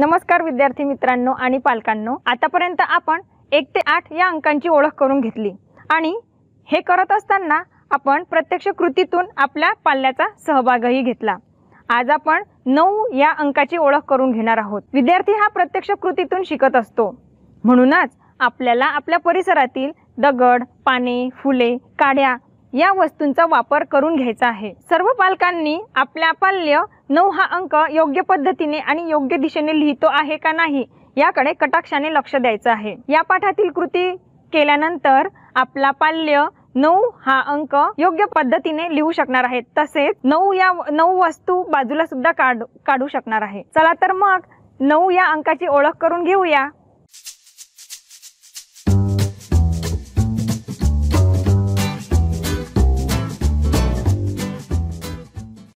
नमस्कार विद्यार्थी मित्रांनो आणि पालकांनो. आतापर्यंत आपण एक ते आठ या अंकांची ओळख करून घेतली. आणि हे करत असताना आपण प्रत्यक्ष कृतीतून आपल्या पाल्याचा सहभागही घेतला. आज आपण नऊ या अंकाची ओळख करून घेणार आहोत. विद्यार्थी हा प्रत्यक्ष कृतीतून शिकत असतो. म्हणूनच आपल्याला आपल्या परिसरातील दगड पाने फुले काड्या या वस्तूंचा वापर करून घ्यायचा आहे. सर्व पालकांनी आपल्या पाल्य नऊ हा अंक योग्य पद्धतीने आणि योग्य दिशेने लिहितो आहे का नाही याकडे कटाक्षाने लक्ष द्यायचं आहे. या पाठातील कृती केल्यानंतर आपला पाल्य नऊ हा अंक योग्य पद्धतीने लिहू शकणार आहे. तसेच नऊ या नऊ वस्तू बाजूला सुद्धा काढू काढू शकणार आहे. चला तर मग नऊ या अंकाची ओळख करून घेऊया.